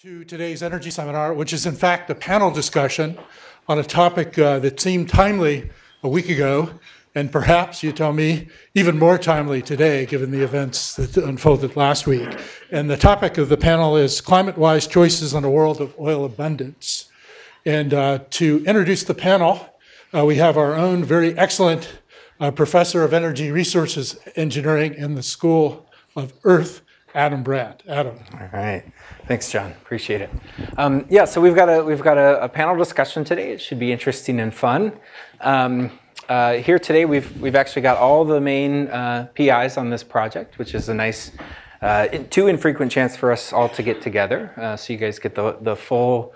to today's energy seminar, which is in fact a panel discussion on a topic uh, that seemed timely a week ago, and perhaps, you tell me, even more timely today, given the events that unfolded last week. And the topic of the panel is climate-wise choices in a world of oil abundance. And uh, to introduce the panel, uh, we have our own very excellent uh, professor of energy resources engineering in the School of Earth, Adam Brandt. Adam. All right. Thanks, John. Appreciate it. Um, yeah, so we've got a we've got a, a, panel discussion today. It should be interesting and fun. Um, uh, here today, we've we've actually got all the main uh, PIs on this project, which is a nice, uh, too infrequent chance for us all to get together. Uh, so you guys get the the full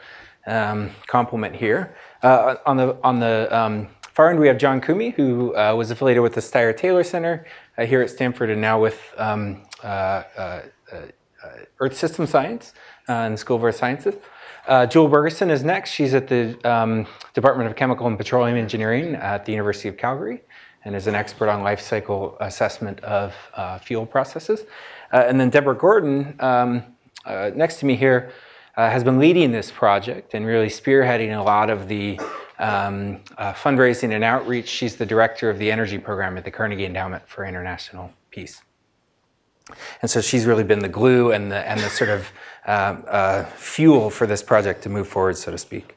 um, complement here. Uh, on the on the um, far end, we have John Koomey, who uh, was affiliated with the Steyer Taylor Center here at Stanford, and now with um, Earth System Science and School of Earth Sciences. Uh, Joule Bergerson is next. She's at the um, Department of Chemical and Petroleum Engineering at the University of Calgary and is an expert on life cycle assessment of uh, fuel processes. Uh, and then Deborah Gordon, um, uh, next to me here, uh, has been leading this project and really spearheading a lot of the um, uh, fundraising and outreach. She's the director of the energy program at the Carnegie Endowment for International Peace. And so she's really been the glue and the, and the sort of uh, uh, fuel for this project to move forward, so to speak.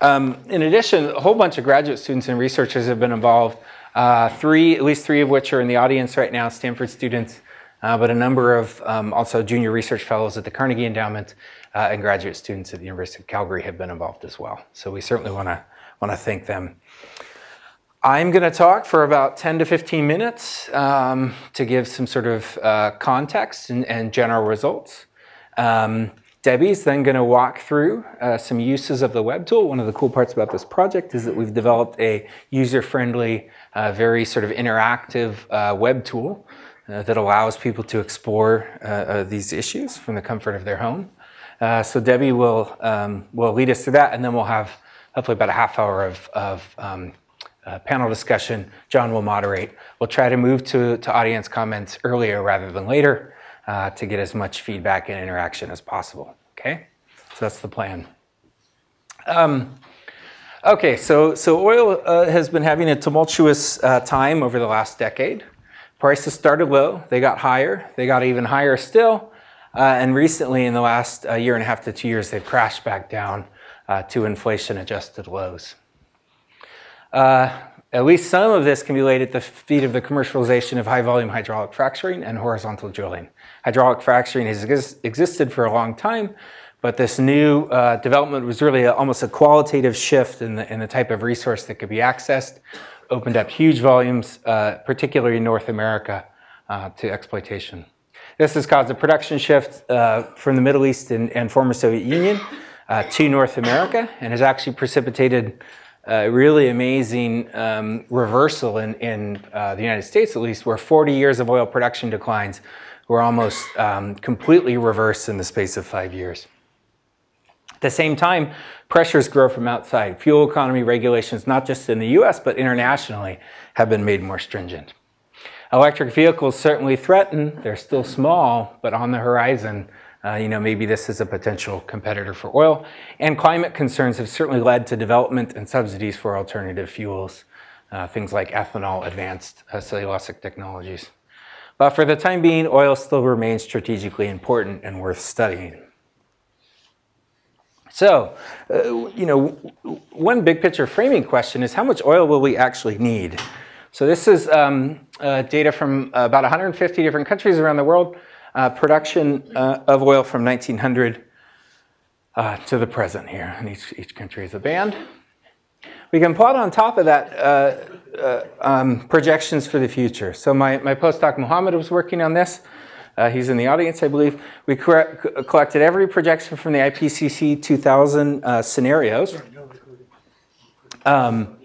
Um, in addition, a whole bunch of graduate students and researchers have been involved. Uh, three, at least three of which are in the audience right now, Stanford students, uh, but a number of um, also junior research fellows at the Carnegie Endowment uh, and graduate students at the University of Calgary have been involved as well. So we certainly want to want to thank them. I'm going to talk for about 10 to 15 minutes um, to give some sort of uh, context and, and, general results. Um, Debbie's then going to walk through uh, some uses of the web tool. One of the cool parts about this project is that we've developed a user-friendly, uh, very sort of interactive uh, web tool uh, that allows people to explore uh, these issues from the comfort of their home. so Debbie will, um, will lead us through that, and then we'll have hopefully about a half hour of, of um, uh, panel discussion. John will moderate. We'll try to move to, to audience comments earlier rather than later uh, to get as much feedback and interaction as possible. Okay, so that's the plan. Um, okay, so, so oil uh, has been having a tumultuous uh, time over the last decade. Prices started low, they got higher, they got even higher still, uh, and recently in the last year and a half to two years, they've crashed back down to inflation adjusted lows. Uh, at least some of this can be laid at the feet of the commercialization of high volume hydraulic fracturing and horizontal drilling. Hydraulic fracturing has ex existed for a long time, but this new uh, development was really a, almost a qualitative shift in the, in the type of resource that could be accessed, opened up huge volumes, uh, particularly in North America, uh, to exploitation. This has caused a production shift uh, from the Middle East and, and former Soviet Union uh, to North America and has actually precipitated a really amazing um, reversal in, in uh, the United States, at least, where 40 years of oil production declines were almost um, completely reversed in the space of five years. At the same time, pressures grow from outside. Fuel economy regulations, not just in the US, but internationally, have been made more stringent. Electric vehicles certainly threaten, they're still small, but on the horizon, uh, you know, maybe this is a potential competitor for oil. And climate concerns have certainly led to development and subsidies for alternative fuels, uh, things like ethanol, advanced uh, cellulosic technologies. But for the time being, oil still remains strategically important and worth studying. So, uh, you know, one big picture framing question is how much oil will we actually need? So this is um, uh, data from about 150 different countries around the world uh, production uh, of oil from 1900 uh, to the present here. And each, each country is a band. We can plot on top of that uh, uh, um, projections for the future. So my, my postdoc Mohammed was working on this. Uh, he's in the audience, I believe. We collected every projection from the IPCC 2000 scenarios. Um,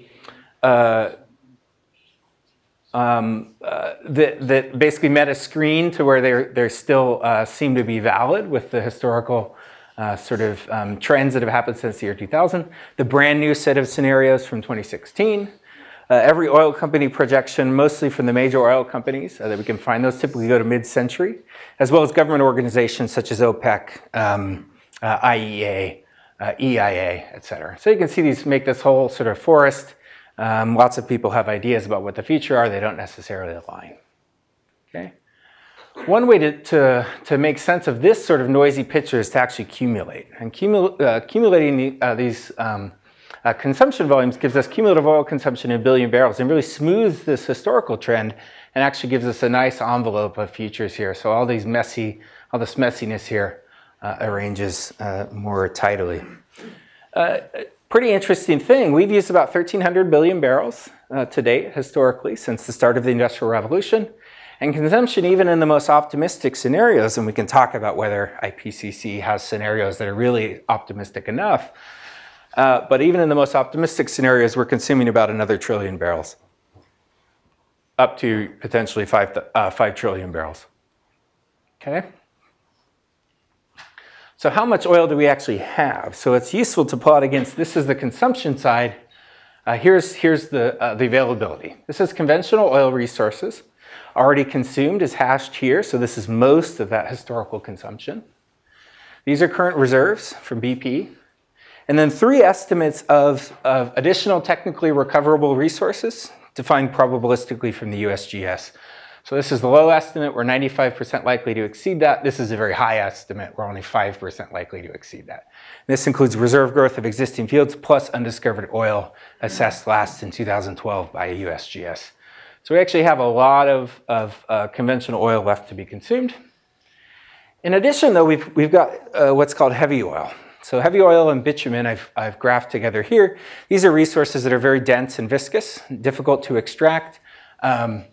um, uh, that, that basically met a screen to where they they still uh, seem to be valid with the historical uh, sort of um, trends that have happened since the year 2000. The brand new set of scenarios from 2016. Uh, every oil company projection, mostly from the major oil companies, uh, that we can find those typically go to mid-century, as well as government organizations such as OPEC, um, uh, IEA, EIA, et cetera. So you can see these make this whole sort of forest. Um, lots of people have ideas about what the future are. They don't necessarily align. Okay. One way to, to, to make sense of this sort of noisy picture is to actually accumulate. And cumul uh, accumulating the, uh, these um, uh, consumption volumes gives us cumulative oil consumption in a billion barrels and really smooths this historical trend and actually gives us a nice envelope of futures here. So all these messy, all this messiness here uh, arranges uh, more tidily. Pretty interesting thing. We've used about 1,300 billion barrels uh, to date historically since the start of the Industrial Revolution. And consumption, even in the most optimistic scenarios, and we can talk about whether IPCC has scenarios that are really optimistic enough, uh, but even in the most optimistic scenarios, we're consuming about another trillion barrels, up to potentially five, uh, five trillion barrels. Okay? So how much oil do we actually have? So it's useful to plot against, this is the consumption side. Uh, here's here's the, uh, the availability. This is conventional oil resources. Already consumed is hashed here, so this is most of that historical consumption. These are current reserves from BP. And then three estimates of, of additional technically recoverable resources defined probabilistically from the USGS. So this is the low estimate. We're 95% likely to exceed that. This is a very high estimate. We're only 5% likely to exceed that. This includes reserve growth of existing fields plus undiscovered oil assessed last in 2012 by USGS. So we actually have a lot of, of uh, conventional oil left to be consumed. In addition, though, we've, we've got uh, what's called heavy oil. So heavy oil and bitumen I've, I've graphed together here. These are resources that are very dense and viscous, difficult to extract. Um,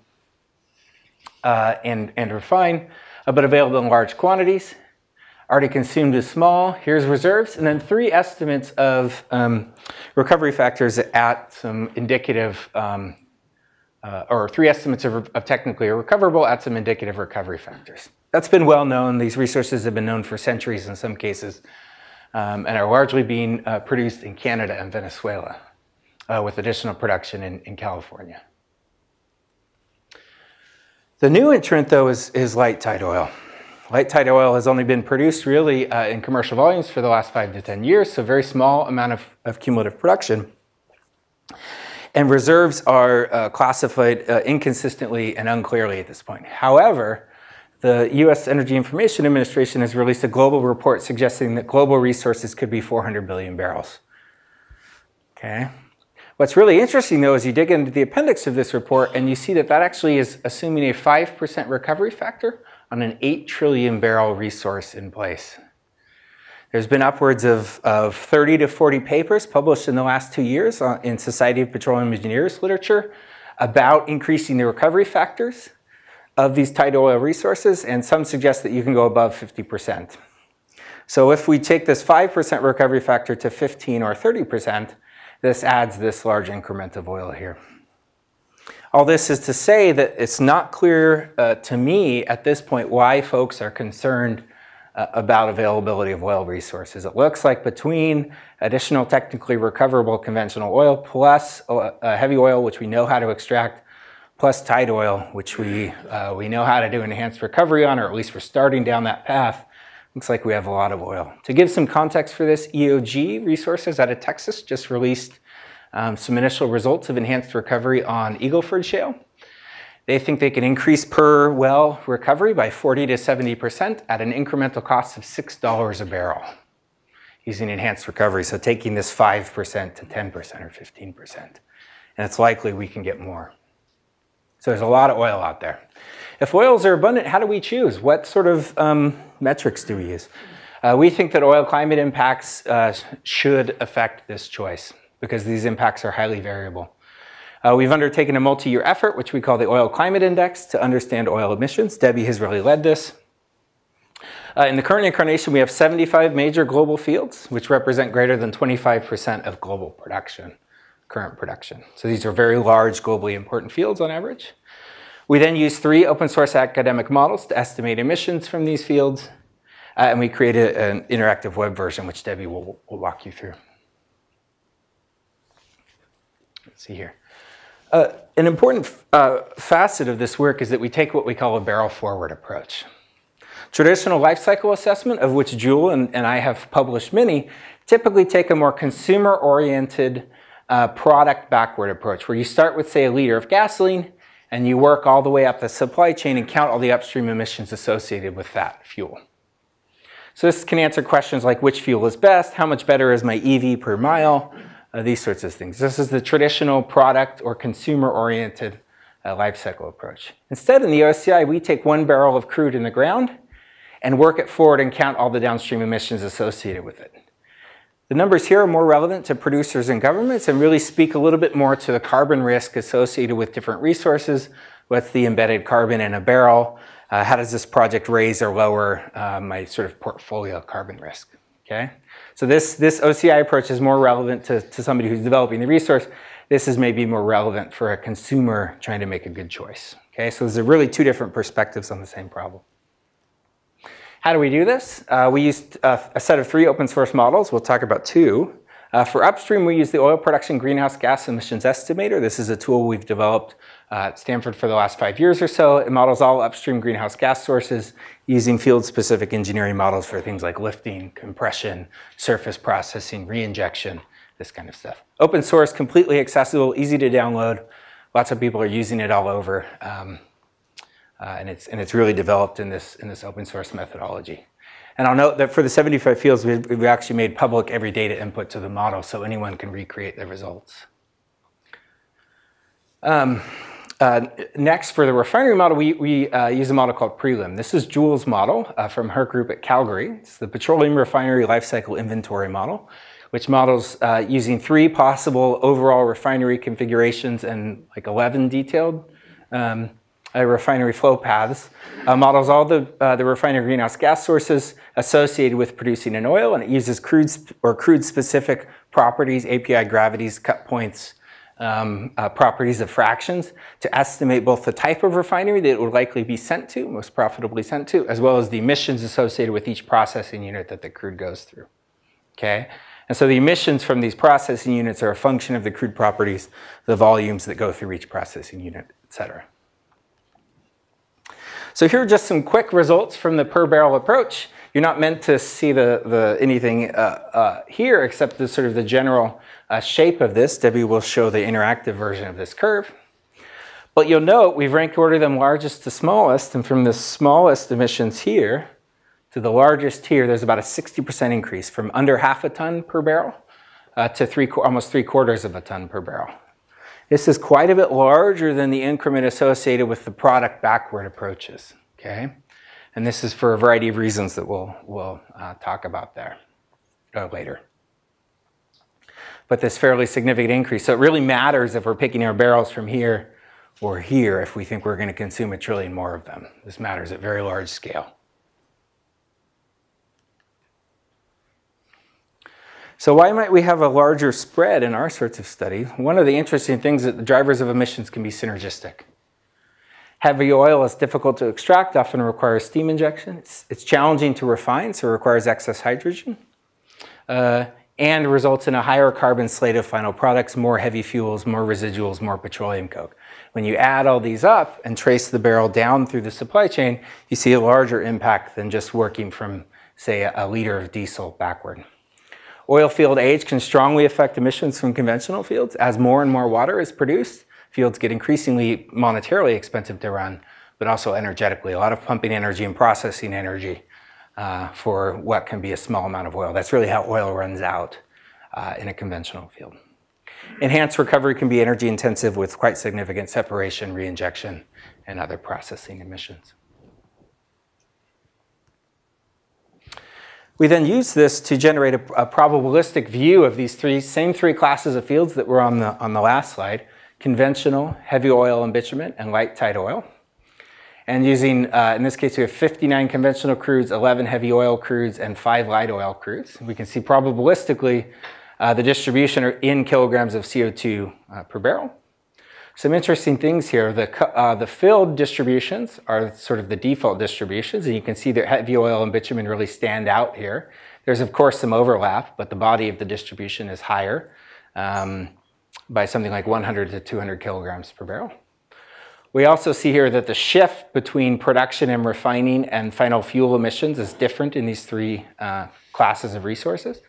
uh, and, and refine, uh, but available in large quantities. Already consumed is small. Here's reserves. And then three estimates of um, recovery factors at some indicative, um, uh, or three estimates of, of technically recoverable at some indicative recovery factors. That's been well known. These resources have been known for centuries in some cases um, and are largely being uh, produced in Canada and Venezuela uh, with additional production in, in California. The new entrant, though, is, is light tight oil. Light tight oil has only been produced really uh, in commercial volumes for the last five to 10 years, so very small amount of, of cumulative production. And reserves are uh, classified uh, inconsistently and unclearly at this point. However, the US Energy Information Administration has released a global report suggesting that global resources could be 400 billion barrels. Okay, What's really interesting though is you dig into the appendix of this report and you see that that actually is assuming a 5% recovery factor on an 8 trillion barrel resource in place. There's been upwards of, of 30 to 40 papers published in the last two years uh, in Society of Petroleum Engineers literature about increasing the recovery factors of these tight oil resources, and some suggest that you can go above 50%. So if we take this 5% recovery factor to 15 or 30%, this adds this large increment of oil here. All this is to say that it's not clear uh, to me at this point why folks are concerned uh, about availability of oil resources. It looks like between additional technically recoverable conventional oil plus uh, heavy oil, which we know how to extract, plus tight oil, which we, uh, we know how to do enhanced recovery on, or at least we're starting down that path, Looks like we have a lot of oil. To give some context for this, EOG Resources out of Texas just released um, some initial results of enhanced recovery on Eagleford Shale. They think they can increase per well recovery by 40 to 70% at an incremental cost of $6 a barrel using enhanced recovery. So taking this 5% to 10% or 15%. And it's likely we can get more. So there's a lot of oil out there. If oils are abundant, how do we choose? What sort of um, metrics do we use? Uh, we think that oil climate impacts uh, should affect this choice because these impacts are highly variable. Uh, we've undertaken a multi-year effort, which we call the Oil Climate Index, to understand oil emissions. Debbie has really led this. Uh, in the current incarnation, we have 75 major global fields, which represent greater than 25% of global production, current production. So these are very large, globally important fields on average. We then use three open source academic models to estimate emissions from these fields. Uh, and we created an interactive web version, which Debbie will, will walk you through. Let's see here. Uh, an important uh, facet of this work is that we take what we call a barrel forward approach. Traditional life cycle assessment, of which Joule and, and I have published many, typically take a more consumer-oriented uh, product backward approach, where you start with, say, a liter of gasoline, and you work all the way up the supply chain and count all the upstream emissions associated with that fuel. So this can answer questions like which fuel is best, how much better is my EV per mile, uh, these sorts of things. This is the traditional product or consumer-oriented uh, life cycle approach. Instead, in the OCI, we take one barrel of crude in the ground and work it forward and count all the downstream emissions associated with it. The numbers here are more relevant to producers and governments and really speak a little bit more to the carbon risk associated with different resources. What's the embedded carbon in a barrel? Uh, how does this project raise or lower uh, my sort of portfolio carbon risk? Okay, so this, this OCI approach is more relevant to, to somebody who's developing the resource. This is maybe more relevant for a consumer trying to make a good choice. Okay, so there's really two different perspectives on the same problem. How do we do this? Uh, we used uh, a set of three open source models. We'll talk about two. Uh, for upstream, we use the Oil Production Greenhouse Gas Emissions Estimator. This is a tool we've developed uh, at Stanford for the last five years or so. It models all upstream greenhouse gas sources using field-specific engineering models for things like lifting, compression, surface processing, reinjection, this kind of stuff. Open source, completely accessible, easy to download. Lots of people are using it all over. Um, uh, and, it's, and it's really developed in this, in this open source methodology. And I'll note that for the 75 fields, we've, we've actually made public every data input to the model so anyone can recreate the results. Um, uh, next, for the refinery model, we, we uh, use a model called Prelim. This is Joule's model uh, from her group at Calgary. It's the Petroleum Refinery Lifecycle Inventory Model, which models uh, using three possible overall refinery configurations and like 11 detailed um, uh, refinery flow paths, uh, models all the, uh, the refinery greenhouse gas sources associated with producing an oil, and it uses crude or crude specific properties, API gravities, cut points, um, uh, properties of fractions to estimate both the type of refinery that it would likely be sent to, most profitably sent to, as well as the emissions associated with each processing unit that the crude goes through. Okay? And so the emissions from these processing units are a function of the crude properties, the volumes that go through each processing unit, et cetera. So here are just some quick results from the per barrel approach. You're not meant to see the, the anything uh, uh, here except the sort of the general uh, shape of this. Debbie will show the interactive version of this curve. But you'll note we've rank ordered them largest to smallest, and from the smallest emissions here to the largest here, there's about a 60% increase from under half a ton per barrel uh, to three, almost three quarters of a ton per barrel. This is quite a bit larger than the increment associated with the product backward approaches, okay? And this is for a variety of reasons that we'll, we'll uh, talk about there uh, later. But this fairly significant increase. So it really matters if we're picking our barrels from here or here if we think we're going to consume a trillion more of them. This matters at very large scale. So why might we have a larger spread in our sorts of study? One of the interesting things is that the drivers of emissions can be synergistic. Heavy oil is difficult to extract, often requires steam injection. It's, it's challenging to refine, so it requires excess hydrogen. Uh, and results in a higher carbon slate of final products, more heavy fuels, more residuals, more petroleum coke. When you add all these up and trace the barrel down through the supply chain, you see a larger impact than just working from, say, a liter of diesel backward. Oil field age can strongly affect emissions from conventional fields. As more and more water is produced, fields get increasingly monetarily expensive to run, but also energetically. A lot of pumping energy and processing energy uh, for what can be a small amount of oil. That's really how oil runs out uh, in a conventional field. Enhanced recovery can be energy intensive with quite significant separation, reinjection, and other processing emissions. We then use this to generate a, a, probabilistic view of these three, same three classes of fields that were on the, on the last slide, conventional, heavy oil and bitumen, and light tight oil. And using, uh, in this case, we have 59 conventional crudes, 11 heavy oil crudes, and five light oil crudes. We can see probabilistically uh, the distribution in kilograms of CO2 uh, per barrel. Some interesting things here. The, uh, the filled distributions are sort of the default distributions, and you can see that heavy oil and bitumen really stand out here. There's, of course, some overlap, but the body of the distribution is higher um, by something like 100 to 200 kilograms per barrel. We also see here that the shift between production and refining and final fuel emissions is different in these three uh, classes of resources.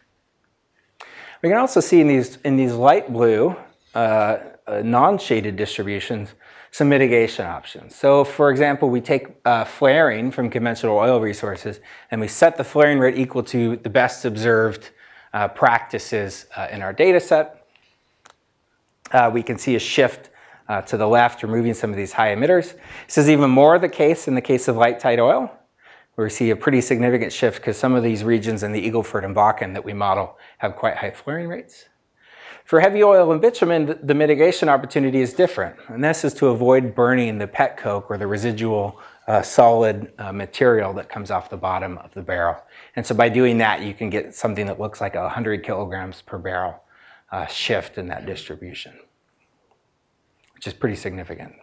We can also see in these, in these light blue, uh, non-shaded distributions, some mitigation options. So for example, we take uh, flaring from conventional oil resources and we set the flaring rate equal to the best observed uh, practices uh, in our data set. Uh, we can see a shift uh, to the left, removing some of these high emitters. This is even more the case in the case of light tight oil, where we see a pretty significant shift because some of these regions in the Eagleford and Bakken that we model have quite high flaring rates. For heavy oil and bitumen, the mitigation opportunity is different, and this is to avoid burning the pet coke or the residual uh, solid uh, material that comes off the bottom of the barrel. And so by doing that, you can get something that looks like a 100 kilograms per barrel uh, shift in that distribution which is pretty significant.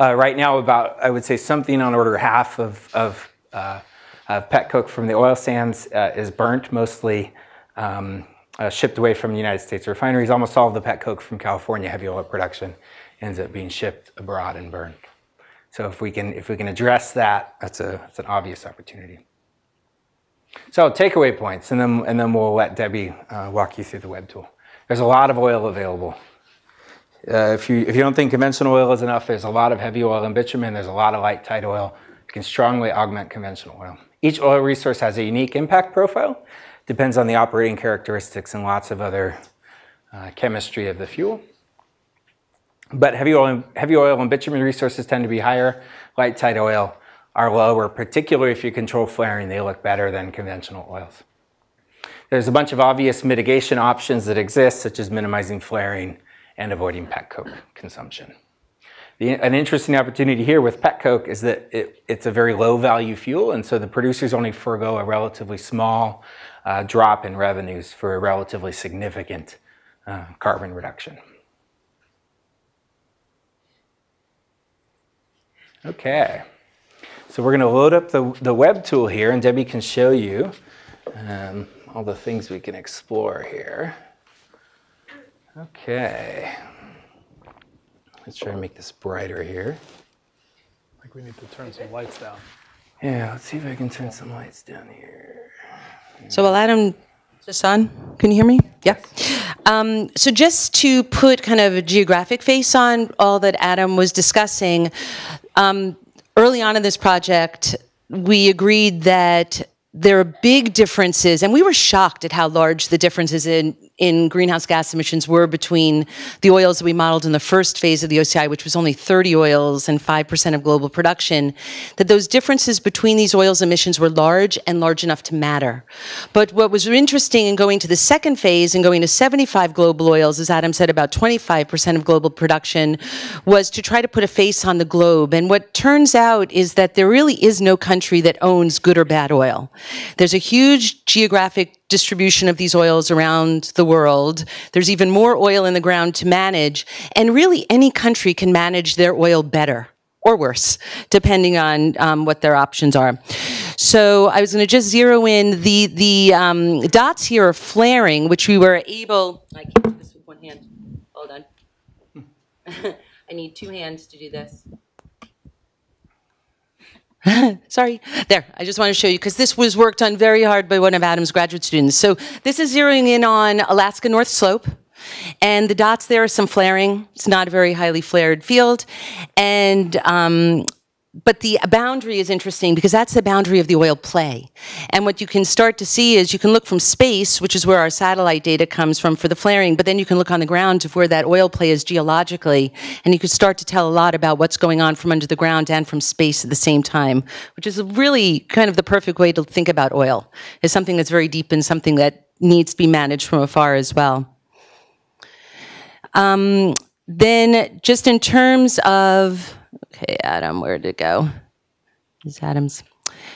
Uh, right now, about, I would say something on order half of, of, uh, of pet coke from the oil sands uh, is burnt, mostly um, uh, shipped away from the United States refineries. Almost all of the pet coke from California heavy oil production ends up being shipped abroad and burned. So if we can, if we can address that, that's, a, that's an obvious opportunity. So takeaway points, and then, and then we'll let Debbie uh, walk you through the web tool. There's a lot of oil available uh, if, you, if you don't think conventional oil is enough, there's a lot of heavy oil and bitumen, there's a lot of light tight oil. You can strongly augment conventional oil. Each oil resource has a unique impact profile, depends on the operating characteristics and lots of other uh, chemistry of the fuel. But heavy oil, heavy oil and bitumen resources tend to be higher. Light tight oil are lower, particularly if you control flaring, they look better than conventional oils. There's a bunch of obvious mitigation options that exist, such as minimizing flaring, and avoiding pet coke consumption. The, an interesting opportunity here with pet coke is that it, it's a very low value fuel, and so the producers only forego a relatively small uh, drop in revenues for a relatively significant uh, carbon reduction. Okay, so we're going to load up the, the web tool here, and Debbie can show you um, all the things we can explore here. Okay. Let's try to make this brighter here. I think we need to turn some lights down. Yeah, let's see if I can turn some lights down here. So this on? Can you hear me? Yeah. Um, so just to put kind of a geographic face on all that Adam was discussing, um, early on in this project, we agreed that there are big differences, and we were shocked at how large the differences in in greenhouse gas emissions were between the oils that we modeled in the first phase of the OCI, which was only 30 oils and 5% of global production, that those differences between these oils emissions were large and large enough to matter. But what was interesting in going to the second phase and going to 75 global oils, as Adam said, about 25% of global production, was to try to put a face on the globe. And what turns out is that there really is no country that owns good or bad oil. There's a huge geographic distribution of these oils around the world. There's even more oil in the ground to manage. And really, any country can manage their oil better or worse, depending on um, what their options are. So I was going to just zero in the the um, dots here are flaring, which we were able. I can't do this with one hand. Hold on. I need two hands to do this. Sorry. There, I just want to show you because this was worked on very hard by one of Adam's graduate students. So this is zeroing in on Alaska North Slope. And the dots there are some flaring. It's not a very highly flared field. And um, but the boundary is interesting because that's the boundary of the oil play. And what you can start to see is you can look from space, which is where our satellite data comes from for the flaring, but then you can look on the ground of where that oil play is geologically, and you can start to tell a lot about what's going on from under the ground and from space at the same time, which is really kind of the perfect way to think about oil, is something that's very deep and something that needs to be managed from afar as well. Um, then just in terms of Okay, Adam, where did it go? Is Adam's.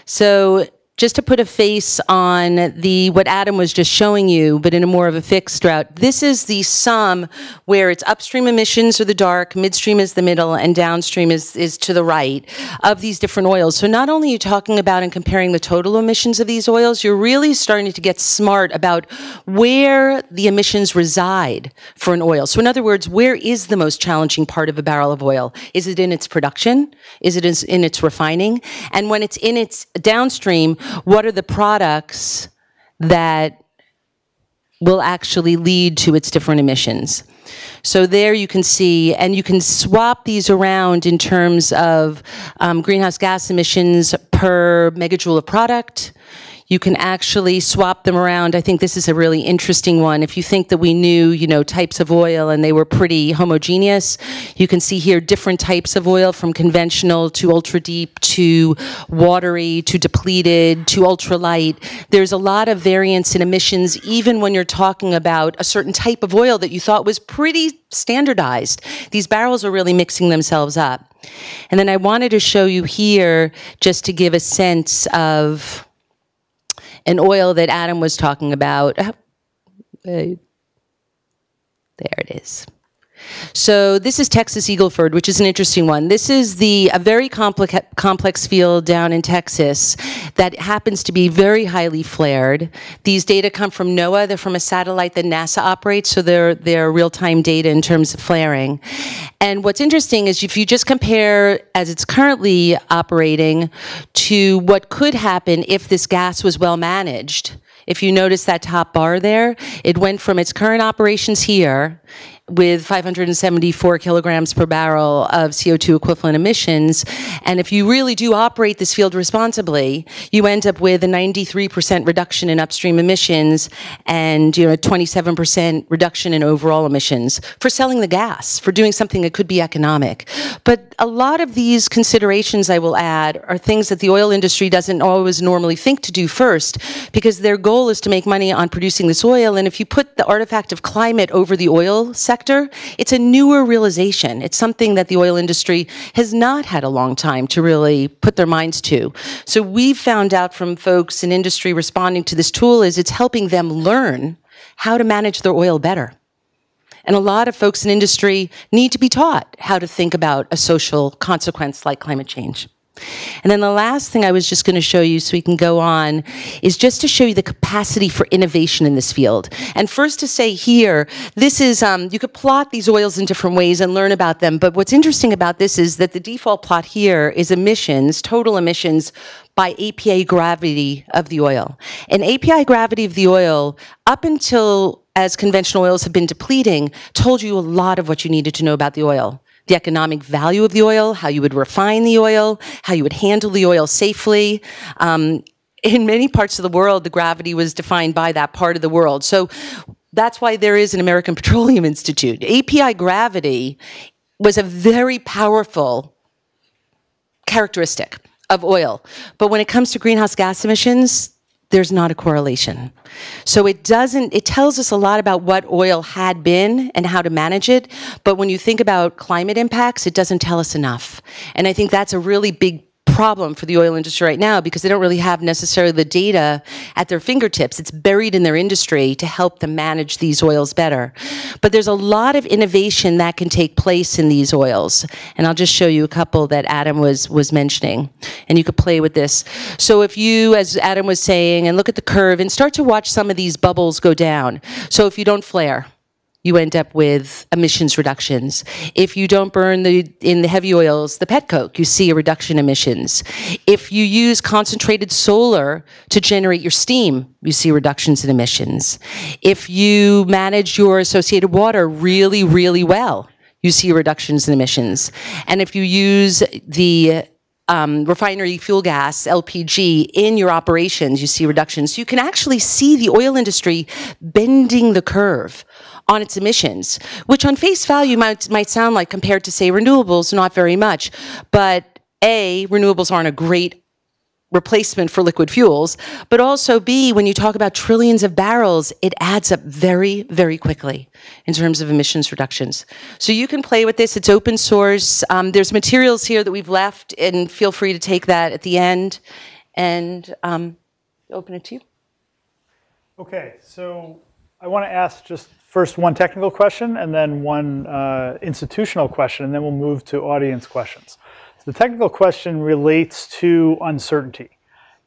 So just to put a face on the what Adam was just showing you, but in a more of a fixed route. This is the sum where it's upstream emissions are the dark, midstream is the middle, and downstream is, is to the right of these different oils. So not only are you talking about and comparing the total emissions of these oils, you're really starting to get smart about where the emissions reside for an oil. So in other words, where is the most challenging part of a barrel of oil? Is it in its production? Is it in its refining? And when it's in its downstream, what are the products that will actually lead to its different emissions? So there you can see, and you can swap these around in terms of um, greenhouse gas emissions per megajoule of product. You can actually swap them around. I think this is a really interesting one. If you think that we knew, you know, types of oil and they were pretty homogeneous, you can see here different types of oil from conventional to ultra deep to watery to depleted to ultralight. There's a lot of variance in emissions even when you're talking about a certain type of oil that you thought was pretty standardized. These barrels are really mixing themselves up. And then I wanted to show you here just to give a sense of an oil that Adam was talking about. Uh, there it is. So this is Texas Eagleford, which is an interesting one. This is the a very complex complex field down in Texas that happens to be very highly flared. These data come from NOAA. They're from a satellite that NASA operates, so they're they're real time data in terms of flaring. And what's interesting is if you just compare as it's currently operating to what could happen if this gas was well managed. If you notice that top bar there, it went from its current operations here with 574 kilograms per barrel of CO2 equivalent emissions. And if you really do operate this field responsibly, you end up with a 93% reduction in upstream emissions and you know, 27% reduction in overall emissions for selling the gas, for doing something that could be economic. But a lot of these considerations, I will add, are things that the oil industry doesn't always normally think to do first because their goal is to make money on producing this oil. And if you put the artifact of climate over the oil sector, sector, it's a newer realization. It's something that the oil industry has not had a long time to really put their minds to. So we've found out from folks in industry responding to this tool is it's helping them learn how to manage their oil better. And a lot of folks in industry need to be taught how to think about a social consequence like climate change. And then the last thing I was just going to show you so we can go on is just to show you the capacity for innovation in this field. And first to say here, this is, um, you could plot these oils in different ways and learn about them. But what's interesting about this is that the default plot here is emissions, total emissions by API gravity of the oil. And API gravity of the oil, up until as conventional oils have been depleting, told you a lot of what you needed to know about the oil the economic value of the oil, how you would refine the oil, how you would handle the oil safely. Um, in many parts of the world, the gravity was defined by that part of the world. So that's why there is an American Petroleum Institute. API gravity was a very powerful characteristic of oil. But when it comes to greenhouse gas emissions, there's not a correlation. So it doesn't, it tells us a lot about what oil had been and how to manage it. But when you think about climate impacts, it doesn't tell us enough. And I think that's a really big problem for the oil industry right now because they don't really have necessarily the data at their fingertips. It's buried in their industry to help them manage these oils better. But there's a lot of innovation that can take place in these oils. And I'll just show you a couple that Adam was, was mentioning. And you could play with this. So if you, as Adam was saying, and look at the curve and start to watch some of these bubbles go down. So if you don't flare, you end up with emissions reductions. If you don't burn the in the heavy oils, the pet coke, you see a reduction in emissions. If you use concentrated solar to generate your steam, you see reductions in emissions. If you manage your associated water really, really well, you see reductions in emissions. And if you use the um, refinery fuel gas, LPG, in your operations, you see reductions. You can actually see the oil industry bending the curve on its emissions, which on face value might, might sound like compared to say renewables, not very much. But A, renewables aren't a great replacement for liquid fuels, but also B, when you talk about trillions of barrels, it adds up very, very quickly in terms of emissions reductions. So you can play with this. It's open source. Um, there's materials here that we've left, and feel free to take that at the end. And um, open it to you. Okay, so I want to ask just first one technical question and then one uh, institutional question, and then we'll move to audience questions. So the technical question relates to uncertainty.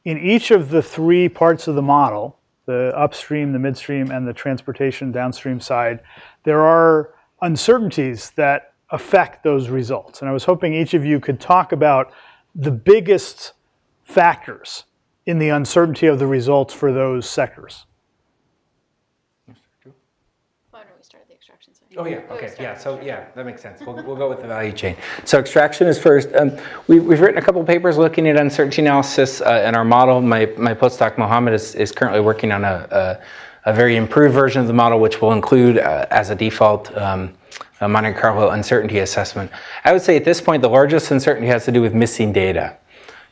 In each of the three parts of the model, the upstream, the midstream, and the transportation downstream side, there are uncertainties that affect those results. And I was hoping each of you could talk about the biggest factors in the uncertainty of the results for those sectors. Why don't we start at the extraction side? Oh, yeah, okay, yeah, so, yeah, that makes sense. We'll, we'll go with the value chain. So extraction is first. Um, we, we've written a couple papers looking at uncertainty analysis uh, in our model. My, my postdoc, Mohammed, is, is currently working on a, a, a very improved version of the model, which will include, uh, as a default, um, a Monte Carlo uncertainty assessment. I would say at this point, the largest uncertainty has to do with missing data.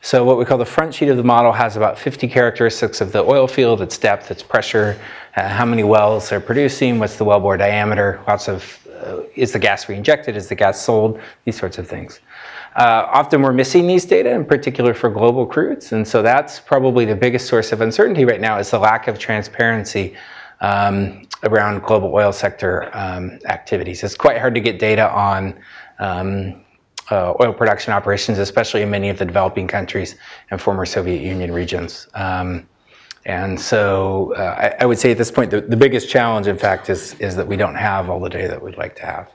So what we call the front sheet of the model has about 50 characteristics of the oil field, its depth, its pressure, uh, how many wells they're producing, what's the wellbore diameter, lots of, uh, is the gas reinjected, is the gas sold, these sorts of things. Uh, often we're missing these data, in particular for global crudes, and so that's probably the biggest source of uncertainty right now is the lack of transparency um, around global oil sector um, activities. It's quite hard to get data on um, uh, oil production operations, especially in many of the developing countries and former Soviet Union regions. Um, and so uh, I, I, would say at this point, the, the biggest challenge, in fact, is, is that we don't have all the data that we'd like to have.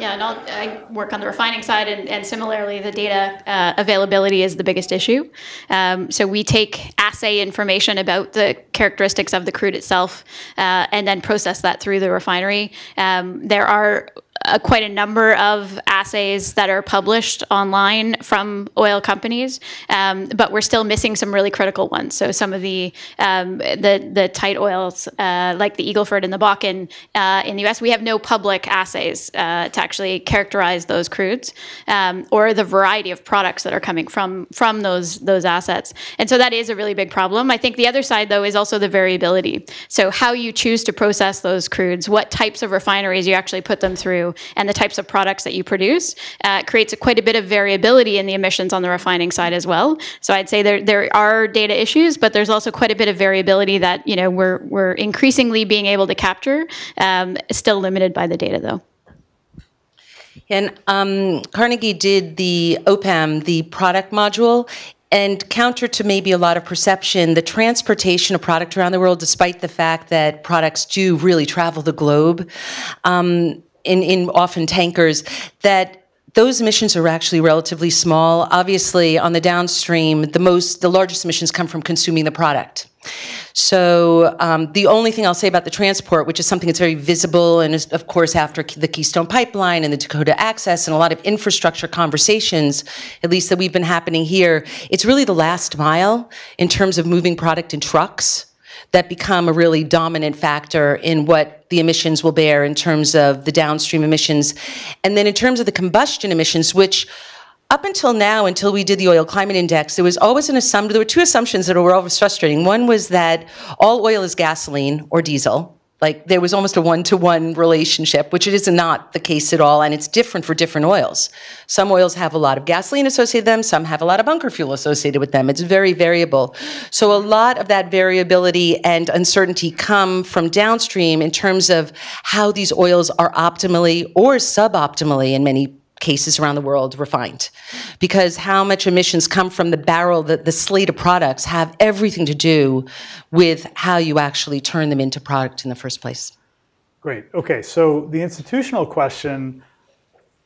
Yeah, and I'll, I work on the refining side, and, and similarly, the data uh, availability is the biggest issue. Um, so we take assay information about the characteristics of the crude itself, uh, and then process that through the refinery. Um, there are quite a number of assays that are published online from oil companies, um, but we're still missing some really critical ones. So some of the um, the, the tight oils, uh, like the Eagleford and the Bakken uh, in the U.S., we have no public assays uh, to actually characterize those crudes um, or the variety of products that are coming from from those those assets. And so that is a really big problem. I think the other side, though, is also the variability. So how you choose to process those crudes, what types of refineries you actually put them through and the types of products that you produce uh, creates a, quite a bit of variability in the emissions on the refining side as well. So I'd say there there are data issues, but there's also quite a bit of variability that you know we're we're increasingly being able to capture. Um, still limited by the data though. And um, Carnegie did the OPEM, the product module, and counter to maybe a lot of perception, the transportation of product around the world, despite the fact that products do really travel the globe, um, in, in often tankers that those emissions are actually relatively small. Obviously, on the downstream, the most, the largest emissions come from consuming the product. So um, the only thing I'll say about the transport, which is something that's very visible, and is of course after the Keystone Pipeline and the Dakota Access and a lot of infrastructure conversations, at least that we've been happening here, it's really the last mile in terms of moving product in trucks that become a really dominant factor in what the emissions will bear in terms of the downstream emissions. And then in terms of the combustion emissions, which up until now, until we did the oil climate index, there was always an assumption, there were two assumptions that were always frustrating. One was that all oil is gasoline or diesel, like there was almost a one-to-one relationship, which it is not the case at all, and it's different for different oils. Some oils have a lot of gasoline associated with them, some have a lot of bunker fuel associated with them. It's very variable. So a lot of that variability and uncertainty come from downstream in terms of how these oils are optimally or suboptimally in many cases around the world refined. Because how much emissions come from the barrel, that the slate of products have everything to do with how you actually turn them into product in the first place. Great. Okay, so the institutional question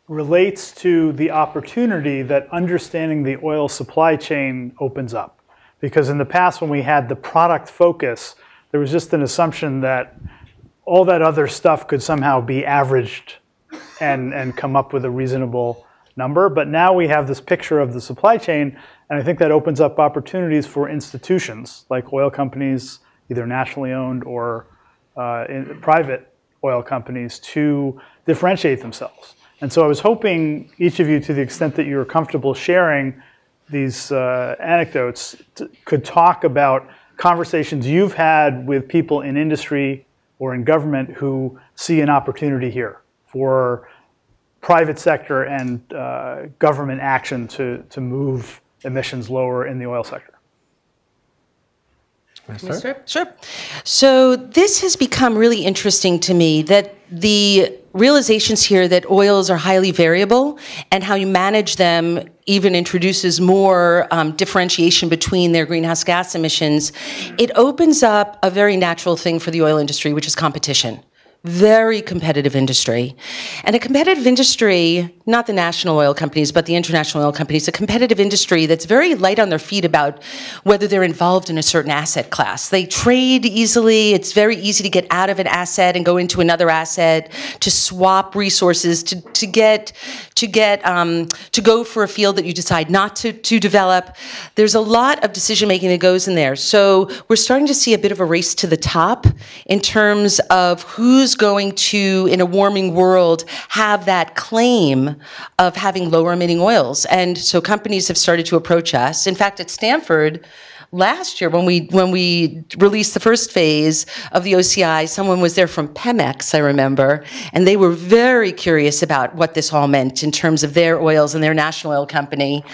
relates to the opportunity that understanding the oil supply chain opens up. Because in the past, when we had the product focus, there was just an assumption that all that other stuff could somehow be averaged and, and come up with a reasonable number. But now we have this picture of the supply chain, and I think that opens up opportunities for institutions like oil companies, either nationally owned or uh, private oil companies, to differentiate themselves. And so I was hoping each of you, to the extent that you're comfortable sharing these uh, anecdotes, could talk about conversations you've had with people in industry or in government who see an opportunity here for private sector and uh, government action to, to move emissions lower in the oil sector. Sure. So this has become really interesting to me that the realizations here that oils are highly variable and how you manage them even introduces more um, differentiation between their greenhouse gas emissions. It opens up a very natural thing for the oil industry, which is competition very competitive industry. And a competitive industry, not the national oil companies, but the international oil companies, a competitive industry that's very light on their feet about whether they're involved in a certain asset class. They trade easily. It's very easy to get out of an asset and go into another asset, to swap resources, to, to get to get um, to go for a field that you decide not to, to develop. There's a lot of decision making that goes in there. So we're starting to see a bit of a race to the top in terms of who's going to, in a warming world, have that claim of having lower emitting oils. And so companies have started to approach us. In fact, at Stanford, last year when we when we released the first phase of the OCI, someone was there from Pemex, I remember, and they were very curious about what this all meant in terms of their oils and their national oil company.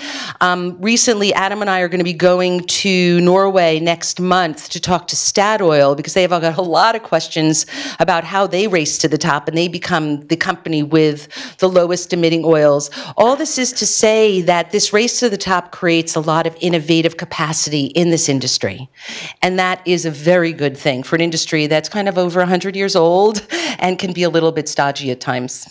Um, recently, Adam and I are going to be going to Norway next month to talk to Statoil because they have all got a lot of questions about how they race to the top and they become the company with the lowest emitting oils. All this is to say that this race to the top creates a lot of innovative capacity in this industry. And that is a very good thing for an industry that's kind of over 100 years old and can be a little bit stodgy at times.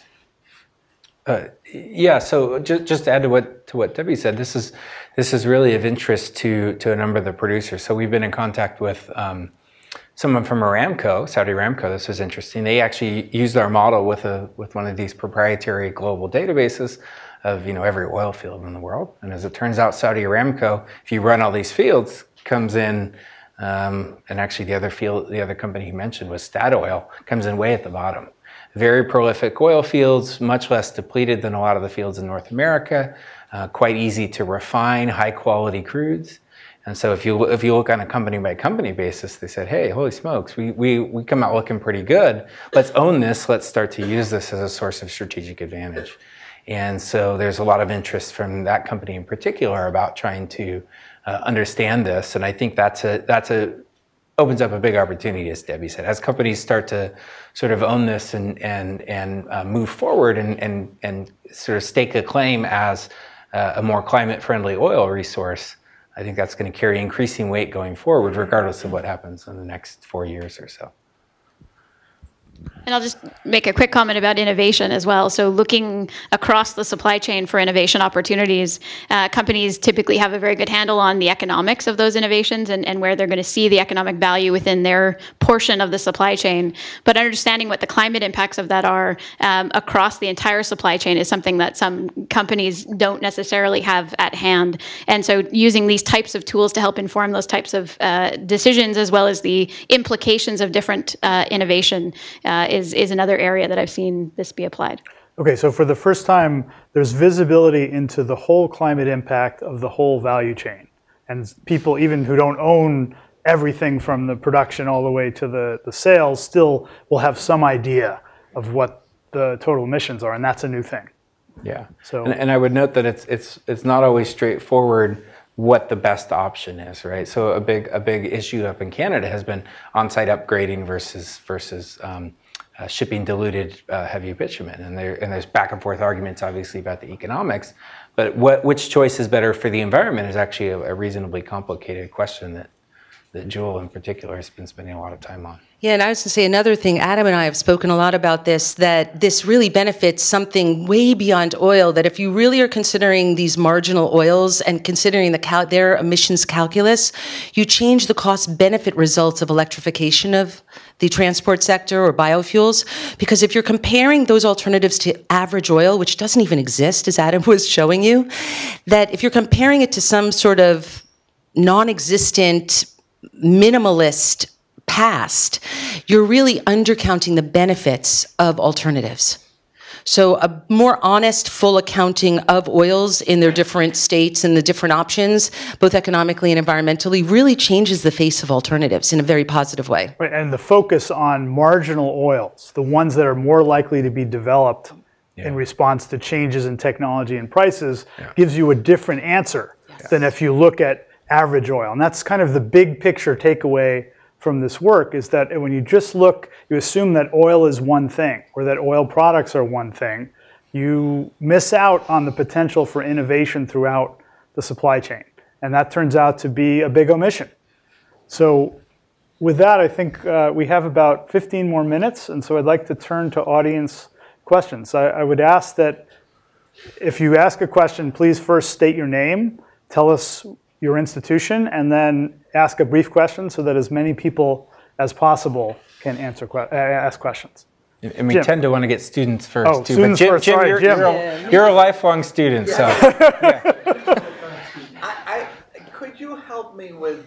Uh, yeah, so just, just to add to what to what Debbie said, this is this is really of interest to to a number of the producers. So we've been in contact with um, someone from Aramco, Saudi Aramco. This was interesting. They actually used our model with a with one of these proprietary global databases of you know every oil field in the world. And as it turns out, Saudi Aramco, if you run all these fields, comes in, um, and actually the other field, the other company he mentioned was Statoil, comes in way at the bottom. Very prolific oil fields, much less depleted than a lot of the fields in North America. Uh, quite easy to refine, high quality crudes. And so if you if you look on a company by company basis, they said, "Hey, holy smokes, we we we come out looking pretty good. Let's own this. Let's start to use this as a source of strategic advantage." And so there's a lot of interest from that company in particular about trying to uh, understand this. And I think that's a that's a opens up a big opportunity, as Debbie said, as companies start to sort of own this and and and uh, move forward and and and sort of stake a claim as uh, a more climate friendly oil resource. I think that's going to carry increasing weight going forward, regardless of what happens in the next four years or so. And I'll just make a quick comment about innovation as well. So, looking across the supply chain for innovation opportunities, uh, companies typically have a very good handle on the economics of those innovations and, and where they're going to see the economic value within their portion of the supply chain. But understanding what the climate impacts of that are um, across the entire supply chain is something that some companies don't necessarily have at hand. And so, using these types of tools to help inform those types of uh, decisions, as well as the implications of different uh, innovation, uh, is, is another area that I've seen this be applied. Okay, so for the first time, there's visibility into the whole climate impact of the whole value chain. And people, even who don't own everything from the production all the way to the, the sales, still will have some idea of what the total emissions are, and that's a new thing. Yeah. So, and, and I would note that it's it's it's not always straightforward what the best option is, right? So a big a big issue up in Canada has been on-site upgrading versus versus um, uh, shipping diluted uh, heavy bitumen, and there and there's back and forth arguments, obviously, about the economics. But what which choice is better for the environment is actually a, a reasonably complicated question that that Joule in particular has been spending a lot of time on. Yeah, and I was going to say another thing. Adam and I have spoken a lot about this. That this really benefits something way beyond oil. That if you really are considering these marginal oils and considering the their emissions calculus, you change the cost-benefit results of electrification of the transport sector or biofuels. Because if you're comparing those alternatives to average oil, which doesn't even exist, as Adam was showing you, that if you're comparing it to some sort of non-existent minimalist past, you're really undercounting the benefits of alternatives. So a more honest, full accounting of oils in their different states and the different options, both economically and environmentally, really changes the face of alternatives in a very positive way. Right, and the focus on marginal oils, the ones that are more likely to be developed yeah. in response to changes in technology and prices, yeah. gives you a different answer yeah. than if you look at average oil. And that's kind of the big picture takeaway from this work is that when you just look, you assume that oil is one thing or that oil products are one thing, you miss out on the potential for innovation throughout the supply chain. And that turns out to be a big omission. So with that, I think uh, we have about 15 more minutes, and so I'd like to turn to audience questions. I, I, would ask that if you ask a question, please first state your name, tell us your institution, and then ask a brief question so that as many people as possible can answer uh, ask questions. And we Jim. tend to want to get students first oh, too. Students but Jim, first. Jim, Sorry, you're, Jim. You're, a, you're, a, lifelong student, yeah. so. yeah. I, I, could you help me with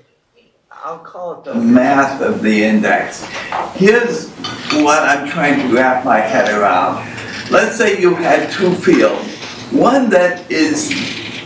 I'll call it the math of the index. Here's what I'm trying to wrap my head around. Let's say you had two fields. One that is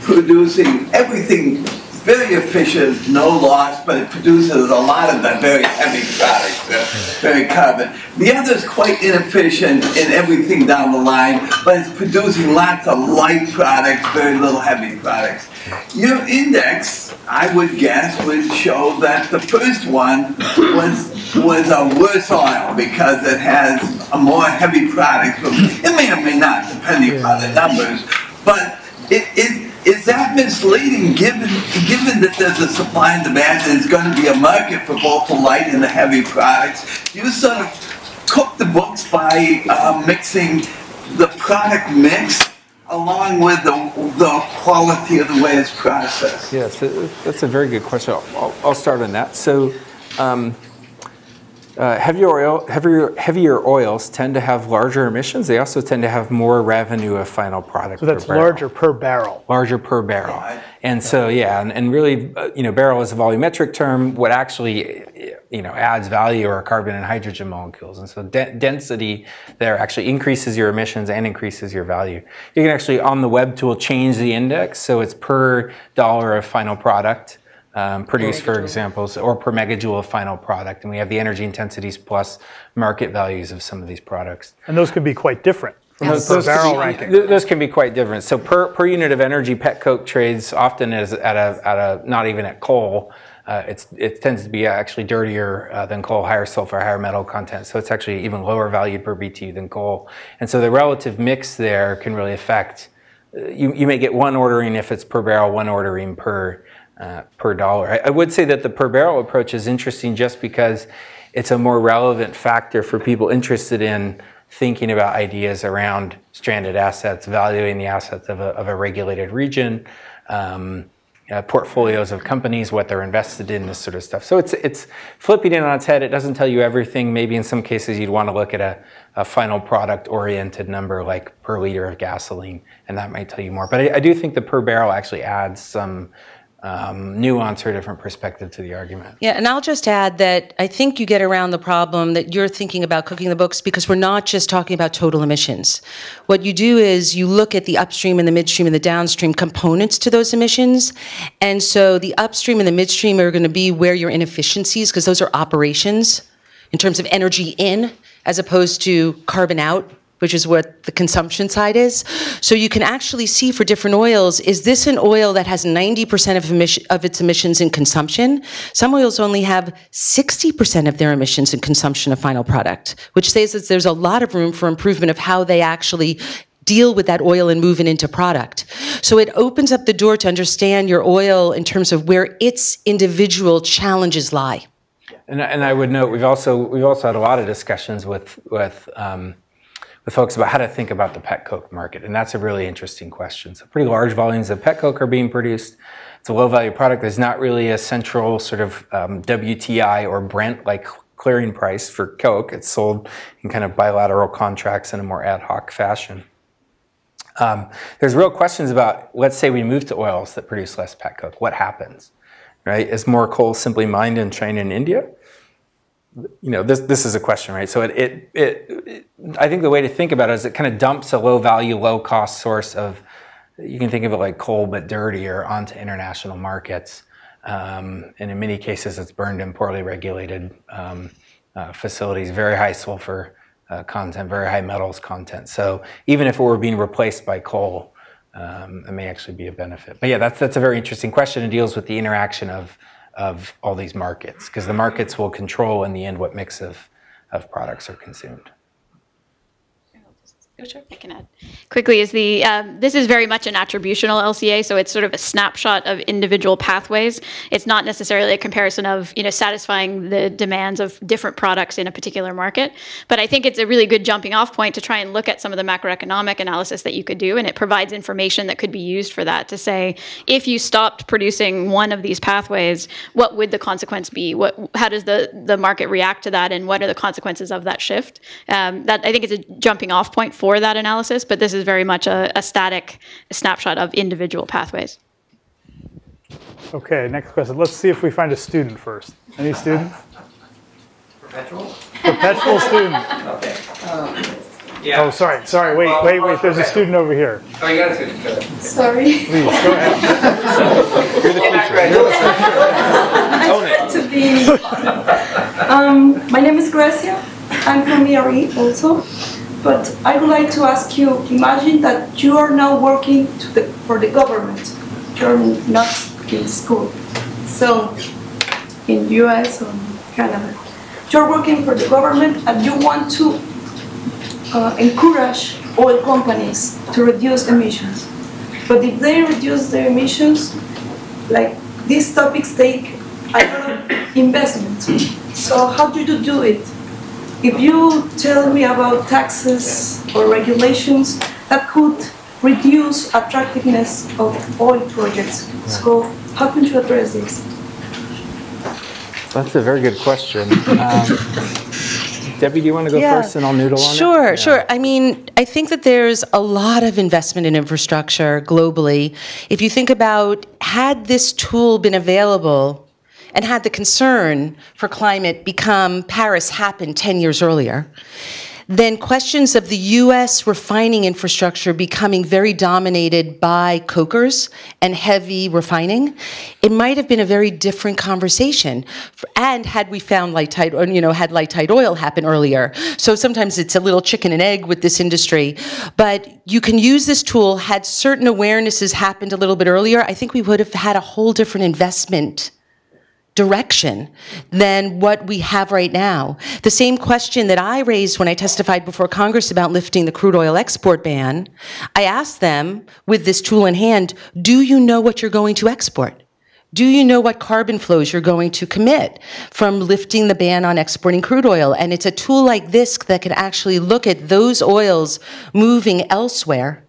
producing everything very efficient, no loss, but it produces a lot of the very heavy products, very carbon. The other is quite inefficient in everything down the line, but it's producing lots of light products, very little heavy products. Your index, I would guess, would show that the first one was was a worse oil because it has a more heavy product. It may or may not, depending on the numbers. But it, it, is that misleading given, given that there's a supply and demand and there's going to be a market for both the light and the heavy products? You sort of cook the books by uh, mixing the product mix along with the, the quality of the way it's processed? Yes, that's a very good question. I'll, I'll start on that. So, um, uh, heavier, oil, heavier, heavier oils tend to have larger emissions. They also tend to have more revenue of final product. So that's per larger per barrel. Larger per barrel. And so, yeah, and, and really, uh, you know, barrel is a volumetric term. What actually, you know, adds value are carbon and hydrogen molecules. And so de density there actually increases your emissions and increases your value. You can actually, on the web tool, change the index. So it's per dollar of final product produced, for examples, or per megajoule of final product. And we have the energy intensities plus market values of some of these products. And those can be quite different. From yes. those, barrel be, ranking. Those can be quite different. So per, per unit of energy, pet coke trades often is at a, at a not even at coal. Uh, it tends to be actually dirtier uh, than coal, higher sulfur, higher metal content. So it's actually even lower valued per BTU than coal. And so the relative mix there can really affect. Uh, you, you may get one ordering if it's per barrel, one ordering per uh, per dollar. I, I, would say that the per barrel approach is interesting just because it's a more relevant factor for people interested in thinking about ideas around stranded assets, valuing the assets of a, of a regulated region, um, uh, portfolios of companies, what they're invested in, this sort of stuff. So it's it's flipping it on its head. It doesn't tell you everything. Maybe in some cases you'd want to look at a, a final product oriented number like per liter of gasoline, and that might tell you more. But I, I do think the per barrel actually adds some um, nuance or a different perspective to the argument. Yeah, and I'll just add that I think you get around the problem that you're thinking about cooking the books because we're not just talking about total emissions. What you do is you look at the upstream and the midstream and the downstream components to those emissions. And so the upstream and the midstream are going to be where your inefficiencies, because those are operations in terms of energy in as opposed to carbon out which is what the consumption side is. So you can actually see for different oils, is this an oil that has 90% of, of its emissions in consumption? Some oils only have 60% of their emissions in consumption of final product, which says that there's a lot of room for improvement of how they actually deal with that oil and move it into product. So it opens up the door to understand your oil in terms of where its individual challenges lie. And, and I would note we've also we've also had a lot of discussions with with um, with folks about how to think about the pet coke market. And that's a really interesting question. So pretty large volumes of pet coke are being produced. It's a low value product. There's not really a central sort of um, WTI or Brent like clearing price for coke. It's sold in kind of bilateral contracts in a more ad hoc fashion. Um, there's real questions about, let's say we move to oils that produce less pet coke. What happens, right? Is more coal simply mined in China and India? You know, this this is a question, right? So it, it, it, it, I think the way to think about it is it kind of dumps a low value, low cost source of, you can think of it like coal but dirtier onto international markets. Um, and in many cases, it's burned in poorly regulated um, uh, facilities, very high sulfur uh, content, very high metals content. So even if it were being replaced by coal, um, it may actually be a benefit. But yeah, that's that's a very interesting question and deals with the interaction of of all these markets because the markets will control in the end what mix of of products are consumed. I can add quickly is the um, this is very much an attributional LCA, so it's sort of a snapshot of individual pathways. It's not necessarily a comparison of you know satisfying the demands of different products in a particular market. But I think it's a really good jumping off point to try and look at some of the macroeconomic analysis that you could do, and it provides information that could be used for that to say if you stopped producing one of these pathways, what would the consequence be? What how does the the market react to that, and what are the consequences of that shift? Um, that I think is a jumping off point for for that analysis, but this is very much a, a static snapshot of individual pathways. Okay, next question. Let's see if we find a student first. Any student? Perpetual? Perpetual student. Okay. Yeah. Oh, sorry, sorry. Wait, wait, wait. There's a student over here. Oh, you got a student. Good. Sorry. Please, go ahead. to be. Um, my name is Gracia. I'm from ERE also. But I would like to ask you, imagine that you are now working the, for the government. You're not in school. So in US or Canada, you're working for the government and you want to uh, encourage oil companies to reduce emissions. But if they reduce their emissions, like these topics take a lot of investment. So how do you do it? If you tell me about taxes or regulations that could reduce attractiveness of oil projects, so how can you address this? That's a very good question. Um, Debbie, do you want to go Yeah. first and I'll noodle on it? Sure, Yeah. sure. I mean, I think that there's a lot of investment in infrastructure globally. If you think about had this tool been available and had the concern for climate become Paris happened 10 years earlier, then questions of the US refining infrastructure becoming very dominated by cokers and heavy refining, it might have been a very different conversation. And had we found light tight, you know, had light tight oil happen earlier. So sometimes it's a little chicken and egg with this industry. But you can use this tool, had certain awarenesses happened a little bit earlier, I think we would have had a whole different investment direction than what we have right now. The same question that I raised when I testified before Congress about lifting the crude oil export ban, I asked them with this tool in hand, do you know what you're going to export? Do you know what carbon flows you're going to commit from lifting the ban on exporting crude oil? And it's a tool like this that can actually look at those oils moving elsewhere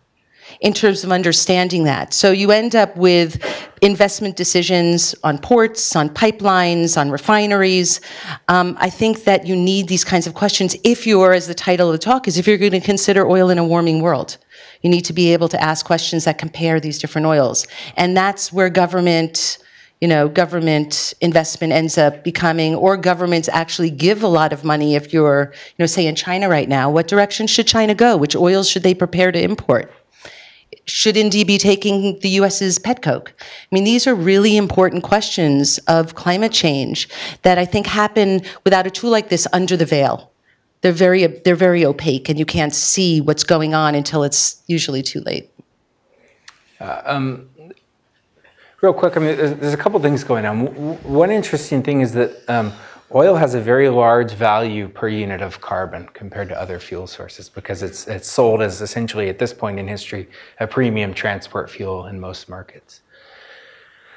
in terms of understanding that. So you end up with investment decisions on ports, on pipelines, on refineries. Um, I think that you need these kinds of questions if you're, as the title of the talk is, if you're going to consider oil in a warming world. You need to be able to ask questions that compare these different oils. And that's where government you know, government investment ends up becoming, or governments actually give a lot of money if you're, you know, say in China right now, what direction should China go? Which oils should they prepare to import? Should India be taking the US's pet coke? I mean, these are really important questions of climate change that I think happen without a tool like this under the veil. They're very, they're very opaque, and you can't see what's going on until it's usually too late. Uh, um, real quick, I mean, there's, there's, a couple things going on. One interesting thing is that um, Oil has a very large value per unit of carbon compared to other fuel sources because it's, it's sold as essentially, at this point in history, a premium transport fuel in most markets.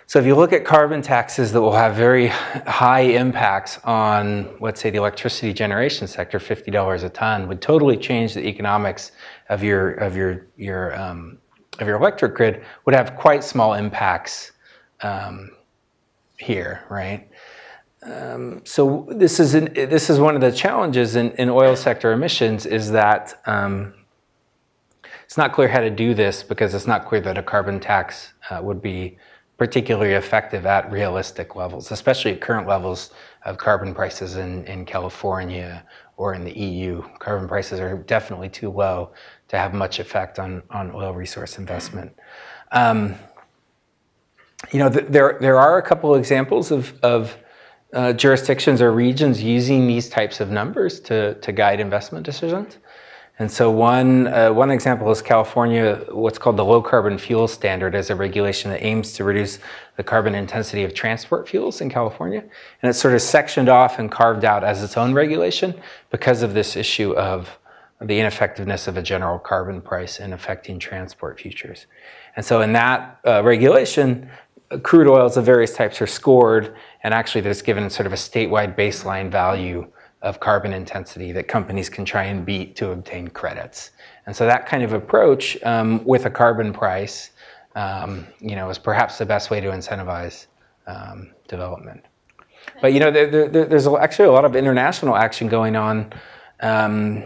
So if you look at carbon taxes that will have very high impacts on, let's say, the electricity generation sector, $50 a ton, would totally change the economics of your, of your, your, um, of your electric grid, would have quite small impacts um, here, right? Um, so this is an, this is one of the challenges in, in oil sector emissions is that um, it's not clear how to do this because it's not clear that a carbon tax uh, would be particularly effective at realistic levels, especially at current levels of carbon prices in, in California or in the EU. Carbon prices are definitely too low to have much effect on, on oil resource investment. Um, you know, th there, there are a couple examples of, of uh, jurisdictions or regions using these types of numbers to, to guide investment decisions. And so one, uh, one example is California, what's called the low carbon fuel standard is a regulation that aims to reduce the carbon intensity of transport fuels in California. And it's sort of sectioned off and carved out as its own regulation because of this issue of the ineffectiveness of a general carbon price in affecting transport futures. And so in that uh, regulation, crude oils of various types are scored, and actually there's given sort of a statewide baseline value of carbon intensity that companies can try and beat to obtain credits. And so that kind of approach um, with a carbon price, um, you know, is perhaps the best way to incentivize um, development. But you know, there, there, there's actually a lot of international action going on um,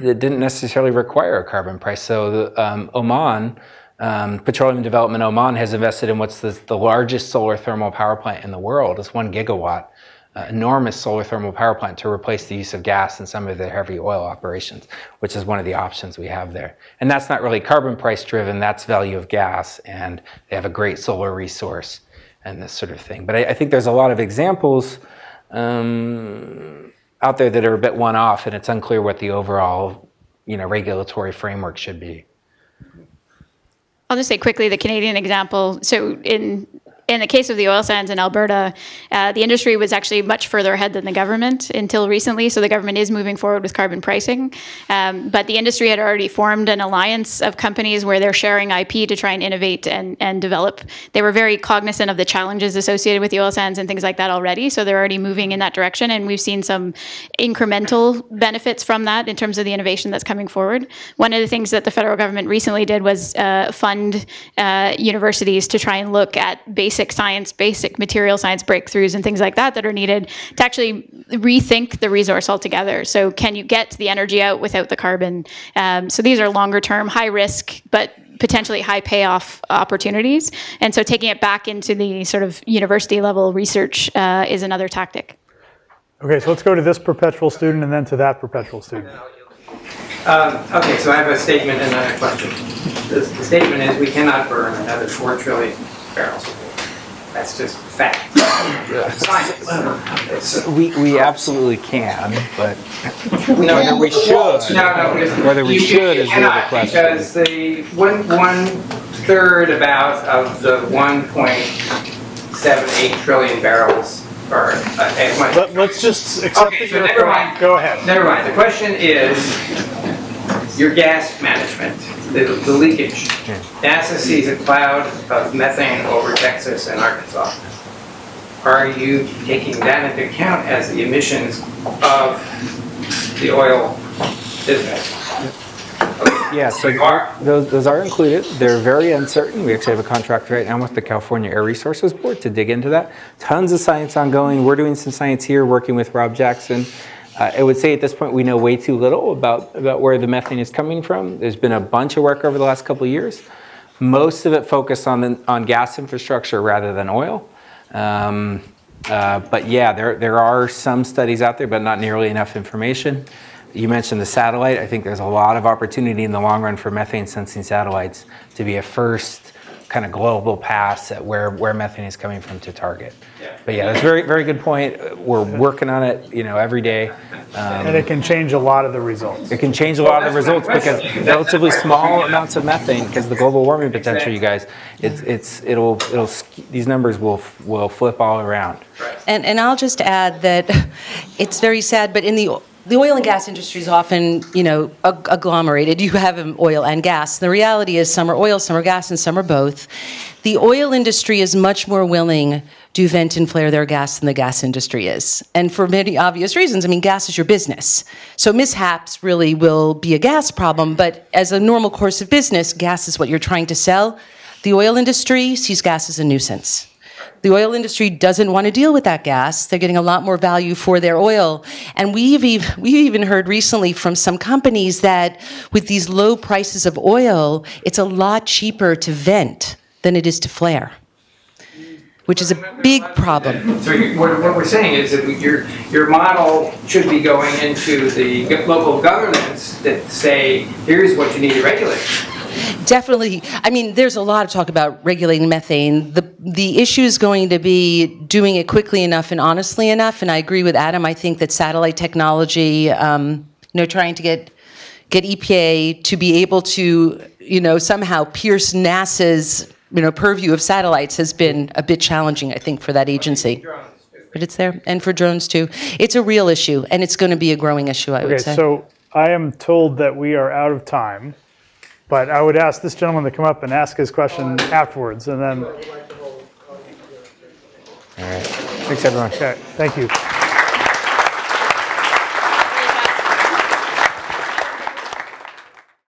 that didn't necessarily require a carbon price. So the, um, Oman, um, Petroleum Development Oman has invested in what's the, the largest solar thermal power plant in the world. It's one gigawatt uh, enormous solar thermal power plant to replace the use of gas in some of their heavy oil operations, which is one of the options we have there. And that's not really carbon price driven, that's value of gas, and they have a great solar resource and this sort of thing. But I, I think there's a lot of examples um, out there that are a bit one off, and it's unclear what the overall you know, regulatory framework should be. I'll just say quickly the Canadian example. So in in the case of the oil sands in Alberta, uh, the industry was actually much further ahead than the government until recently. So the government is moving forward with carbon pricing. Um, but the industry had already formed an alliance of companies where they're sharing IP to try and innovate and, and develop. They were very cognizant of the challenges associated with the oil sands and things like that already. So they're already moving in that direction. And we've seen some incremental benefits from that in terms of the innovation that's coming forward. One of the things that the federal government recently did was uh, fund uh, universities to try and look at basic basic science, basic material science breakthroughs and things like that that are needed to actually rethink the resource altogether. So can you get the energy out without the carbon? Um, so these are longer term, high risk, but potentially high payoff opportunities. And so taking it back into the sort of university level research uh, is another tactic. Okay, so let's go to this perpetual student and then to that perpetual student. Um, okay, so I have a statement and then a question. The, the statement is we cannot burn another 4 trillion barrels of that's just fact. Science. We, we absolutely can, but No, whether we should, No, no, whether we should is the other question. Because the one, one third about of the one point seven eight trillion barrels are, uh, and Let, let's just accept Okay, so never correct. mind. Go ahead. Never mind, the question is your gas management, the, the leakage. NASA sees a cloud of methane over Texas and Arkansas. Are you taking that into account as the emissions of the oil business? Yeah, so those, those are included. They're very uncertain. We actually have a contract right now with the California Air Resources Board to dig into that. Tons of science ongoing. We're doing some science here, working with Rob Jackson. Uh, I would say at this point we know way too little about, about where the methane is coming from. There's been a bunch of work over the last couple of years. Most of it focused on, the, on gas infrastructure rather than oil. Um, uh, but yeah, there, there are some studies out there, but not nearly enough information. You mentioned the satellite. I think there's a lot of opportunity in the long run for methane sensing satellites to be a first kind of global pass at where, where methane is coming from to target. Yeah. But yeah, that's a very, very good point. We're working on it, you know, every day. Um, And it can change a lot of the results. it can change a lot of the results because relatively That's- small amounts of methane, because the global warming potential, you guys, it's, it's, it'll, it'll, these numbers will, will flip all around. And, and I'll just add that it's very sad, but in the, the oil and gas industry is often, you know, ag- agglomerated. You have um, oil and gas. The reality is some are oil, some are gas, and some are both. The oil industry is much more willing to vent and flare their gas than the gas industry is. And for many obvious reasons. I mean, gas is your business. So mishaps really will be a gas problem, but as a normal course of business, gas is what you're trying to sell. The oil industry sees gas as a nuisance. The oil industry doesn't want to deal with that gas. They're getting a lot more value for their oil. And we've, ev- we've even heard recently from some companies that with these low prices of oil, it's a lot cheaper to vent than it is to flare, which is a big problem. So what, what we're saying is that your, your model should be going into the local governments that say, here's what you need to regulate. Definitely. I mean, there's a lot of talk about regulating methane. The the issue is going to be doing it quickly enough and honestly enough. And I agree with Adam. I think that satellite technology, um, you know, trying to get get EPA to be able to, you know, somehow pierce NASA's, you know, purview of satellites has been a bit challenging, I think, for that agency. But it's there, and for drones too. It's a real issue, and it's going to be a growing issue, I would Okay, say. so I am told that we are out of time, but I would ask this gentleman to come up and ask his question afterwards, and then, All right. Thanks, everyone. okay, thank you.